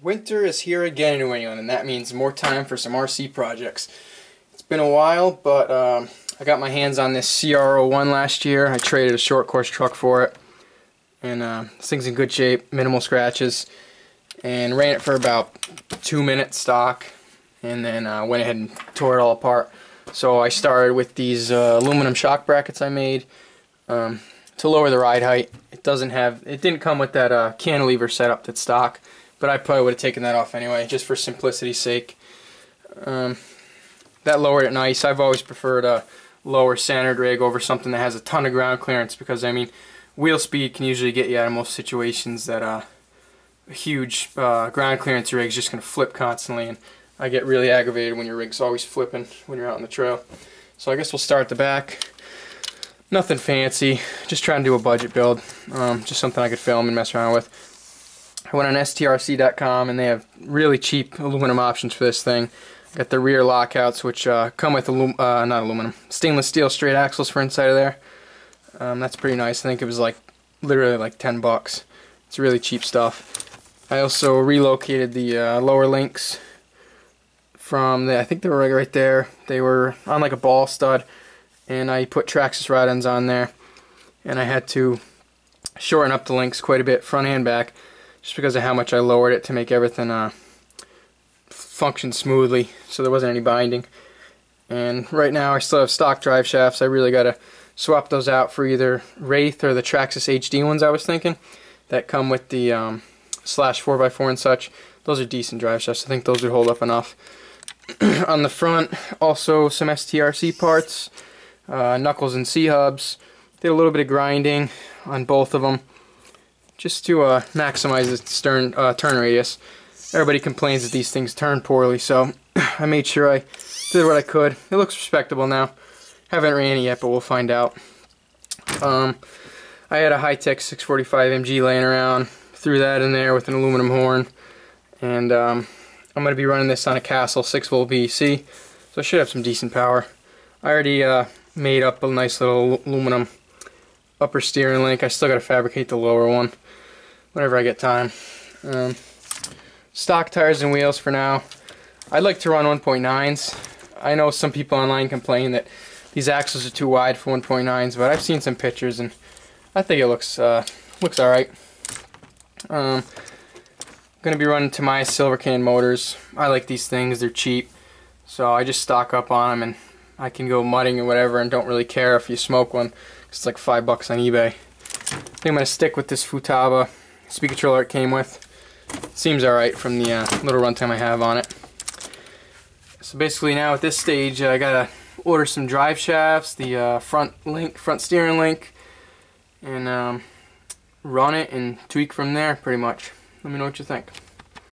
Winter is here again in New England, and that means more time for some RC projects. It's been a while, but um, I got my hands on this CR01 last year. I traded a short course truck for it, and uh, this thing's in good shape, minimal scratches, and ran it for about two minutes stock, and then uh, went ahead and tore it all apart. So I started with these uh, aluminum shock brackets I made um, to lower the ride height. It doesn't have, it didn't come with that uh, cantilever setup that's stock but I probably would have taken that off anyway, just for simplicity's sake. Um, that lowered it nice. I've always preferred a lower centered rig over something that has a ton of ground clearance because, I mean, wheel speed can usually get you out of most situations that uh, a huge uh, ground clearance rig is just going to flip constantly, and I get really aggravated when your rig's always flipping when you're out on the trail. So I guess we'll start at the back. Nothing fancy, just trying to do a budget build, um, just something I could film and mess around with. I went on strc.com and they have really cheap aluminum options for this thing. Got the rear lockouts which uh, come with alum uh, not aluminum, stainless steel straight axles for inside of there. Um, that's pretty nice. I think it was like literally like 10 bucks. It's really cheap stuff. I also relocated the uh, lower links from the, I think they were right there. They were on like a ball stud and I put Traxxas rod ends on there and I had to shorten up the links quite a bit front and back just because of how much I lowered it to make everything uh, function smoothly so there wasn't any binding. And right now I still have stock drive shafts. I really got to swap those out for either Wraith or the Traxxas HD ones I was thinking that come with the um, slash 4x4 and such. Those are decent drive shafts. I think those would hold up enough. On the front, also some STRC parts, uh, knuckles and C-hubs. Did a little bit of grinding on both of them just to uh, maximize the stern uh, turn radius. Everybody complains that these things turn poorly, so I made sure I did what I could. It looks respectable now. Haven't ran it yet, but we'll find out. Um, I had a Hitec 645 MG laying around. Threw that in there with an aluminum horn. And um, I'm going to be running this on a Castle 6 volt BEC, so I should have some decent power. I already uh, made up a nice little aluminum upper steering link. I still got to fabricate the lower one whenever I get time. Um, stock tires and wheels for now. I'd like to run 1.9s. I know some people online complain that these axles are too wide for 1.9s, but I've seen some pictures and I think it looks uh, looks alright. Um, going to be running Tamiya Silver Can motors. I like these things, they're cheap. So I just stock up on them and I can go mudding or whatever and don't really care if you smoke one. It's like five bucks on eBay. I think I'm going to stick with this Futaba speed controller it came with. Seems alright from the uh, little runtime I have on it. So basically now at this stage I gotta order some drive shafts, the uh, front link, front steering link, and um, run it and tweak from there pretty much. Let me know what you think.